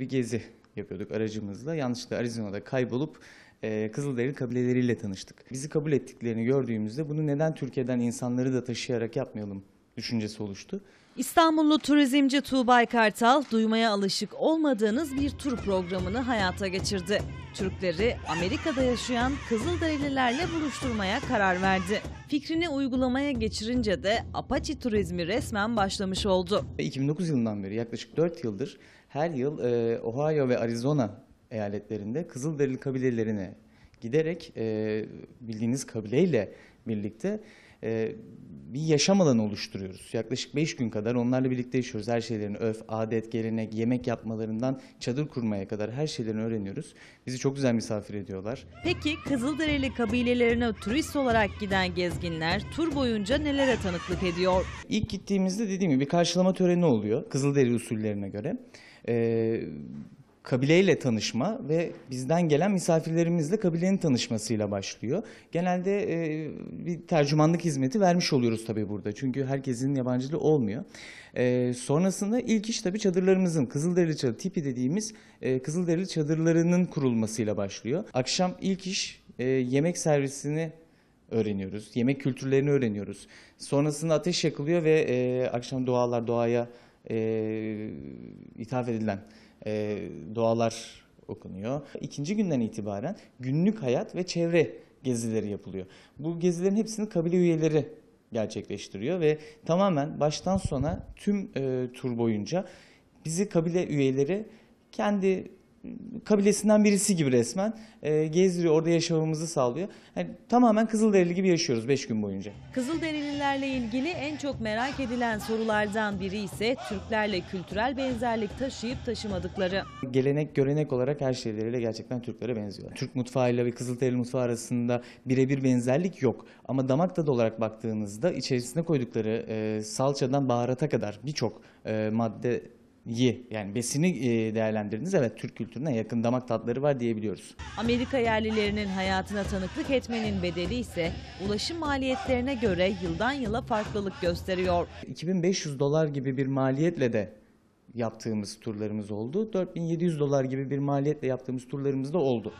bir gezi yapıyorduk aracımızla. Yanlışlıkla Arizona'da kaybolup e, Kızılderili kabileleriyle tanıştık. Bizi kabul ettiklerini gördüğümüzde bunu neden Türkiye'den insanları da taşıyarak yapmayalım düşüncesi oluştu. İstanbullu turizmci Tuğbay Kartal, duymaya alışık olmadığınız bir tur programını hayata geçirdi. Türkleri Amerika'da yaşayan Kızılderililerle buluşturmaya karar verdi. Fikrini uygulamaya geçirince de Apache turizmi resmen başlamış oldu. 2009 yılından beri yaklaşık 4 yıldır her yıl e, Ohio ve Arizona eyaletlerinde Kızılderili kabilelerine giderek e, bildiğiniz kabileyle birlikte e, bir yaşam alanı oluşturuyoruz. Yaklaşık 5 gün kadar onlarla birlikte yaşıyoruz. Her şeylerini öf, adet, gelenek, yemek yapmalarından çadır kurmaya kadar her şeylerini öğreniyoruz. Bizi çok güzel misafir ediyorlar. Peki Kızılderili kabilelerine turist olarak giden gezginler tur boyunca nelere tanıklık ediyor? İlk gittiğimizde dediğim gibi bir karşılama töreni oluyor Kızılderili usullerine göre. Ee, kabileyle tanışma ve bizden gelen misafirlerimizle kabilenin tanışmasıyla başlıyor. Genelde e, bir tercümanlık hizmeti vermiş oluyoruz tabii burada. Çünkü herkesin yabancı olmuyor. Ee, sonrasında ilk iş tabii çadırlarımızın Kızılderili çadır tipi dediğimiz e, Kızılderili çadırlarının kurulmasıyla başlıyor. Akşam ilk iş e, yemek servisini öğreniyoruz. Yemek kültürlerini öğreniyoruz. Sonrasında ateş yakılıyor ve e, akşam dualar doğaya e, ithaf edilen e, dualar okunuyor. İkinci günden itibaren günlük hayat ve çevre gezileri yapılıyor. Bu gezilerin hepsini kabile üyeleri gerçekleştiriyor ve tamamen baştan sona tüm e, tur boyunca bizi kabile üyeleri kendi kabilesinden birisi gibi resmen e, gezdiriyor, orada yaşamamızı sağlıyor. Yani tamamen Kızılderili gibi yaşıyoruz 5 gün boyunca. Kızılderililerle ilgili en çok merak edilen sorulardan biri ise Türklerle kültürel benzerlik taşıyıp taşımadıkları. Gelenek, görenek olarak her şeyleriyle gerçekten Türklere benziyorlar. Türk mutfağıyla ve Kızılderili mutfağı arasında birebir benzerlik yok. Ama damak tadı olarak baktığınızda içerisine koydukları e, salçadan baharata kadar birçok e, madde Yi yani besini e, değerlendirdiniz evet Türk kültürüne yakın damak tatları var diyebiliyoruz. Amerika yerlilerinin hayatına tanıklık etmenin bedeli ise ulaşım maliyetlerine göre yıldan yıla farklılık gösteriyor. 2500 dolar gibi bir maliyetle de yaptığımız turlarımız oldu. 4700 dolar gibi bir maliyetle yaptığımız turlarımız da oldu.